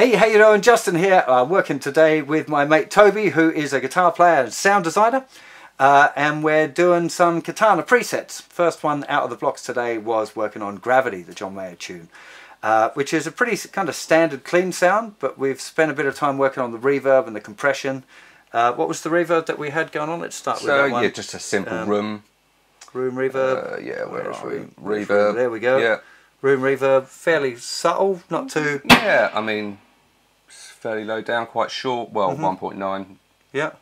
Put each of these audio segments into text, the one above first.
Hey, how you doing? Justin here. I'm working today with my mate Toby, who is a guitar player and sound designer. Uh, and we're doing some Katana presets. First one out of the blocks today was working on Gravity, the John Mayer tune. Uh, which is a pretty kind of standard clean sound, but we've spent a bit of time working on the reverb and the compression. Uh, what was the reverb that we had going on? Let's start with that one. yeah, just a simple Um, room. Room reverb. Uh, yeah, where we? room? Reverb. There we go. Yeah, Room reverb, fairly subtle, not too. yeah. I mean, fairly low down, quite short. Well, Mm-hmm. 1.9 Yeah,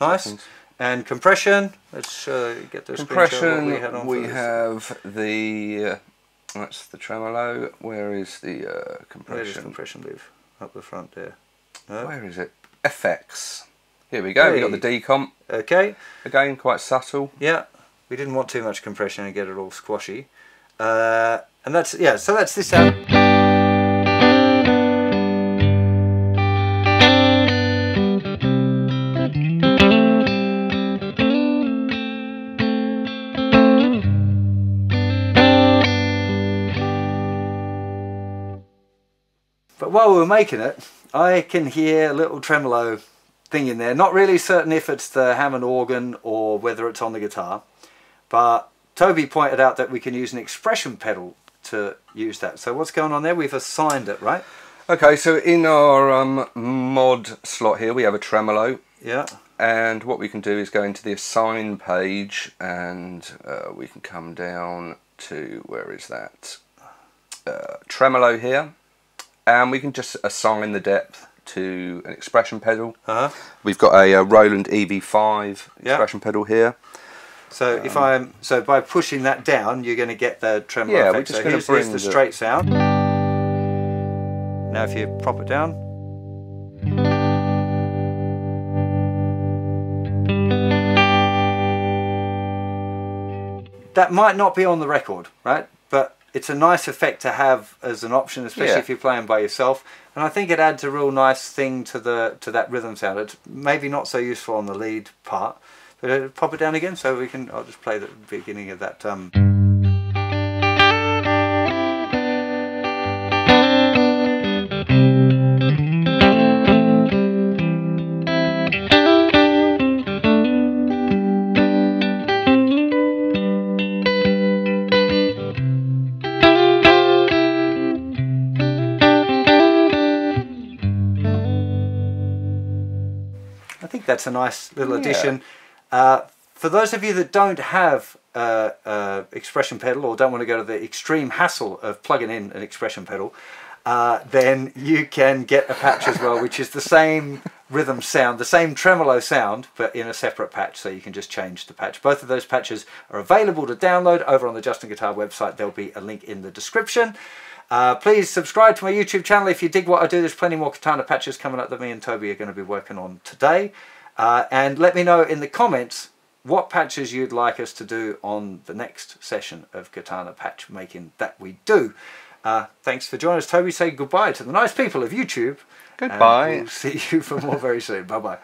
nice. seconds. And compression. Let's uh, get of Compression. we had on We have the. Uh, that's the tremolo. Where is the uh, Where does compression? compression live? Up the front there. No? Where is it? FX. Here we go. We got the decomp Okay. again, quite subtle. Yeah. We didn't want too much compression and get it all squashy. Uh, and that's yeah. So that's this out. But while we were making it, I can hear a little tremolo thing in there. Not really certain if it's the Hammond organ or whether it's on the guitar. But Toby pointed out that we can use an expression pedal to use that. So what's going on there? We've assigned it, right? Okay, so in our um, mod slot here, we have a tremolo. Yeah. And what we can do is go into the assign page and uh, we can come down to, where is that? Uh, tremolo here. And we can just assign the depth to an expression pedal. Uh-huh. We've got a, uh Roland EV5 Yeah. expression pedal here. So if I'm so by pushing that down, you're going to get the tremolo Yeah, we're just so here's bring the the- straight sound. Now if you prop it down. That might not be on the record, right? It's a nice effect to have as an option, especially Yeah. if you're playing by yourself. And I think it adds a real nice thing to the to that rhythm sound. It's maybe not so useful on the lead part, but uh, pop it down again so we can. I'll just play the beginning of that. Um, I think that's a nice little Yeah. addition. Uh, for those of you that don't have uh, uh, expression pedal or don't want to go to the extreme hassle of plugging in an expression pedal, uh, then you can get a patch as well, which is the same rhythm sound, the same tremolo sound, but in a separate patch. So you can just change the patch. Both of those patches are available to download over on the Justin Guitar website. There'll be a link in the description. Uh, please subscribe to my YouTube channel if you dig what I do. There's plenty more Katana patches coming up that me and Toby are going to be working on today. Uh, and let me know in the comments what patches you'd like us to do on the next session of Katana patch making that we do. Uh, thanks for joining us, Toby. Say goodbye to the nice people of YouTube. Goodbye. we'll see you for more very soon. Bye bye.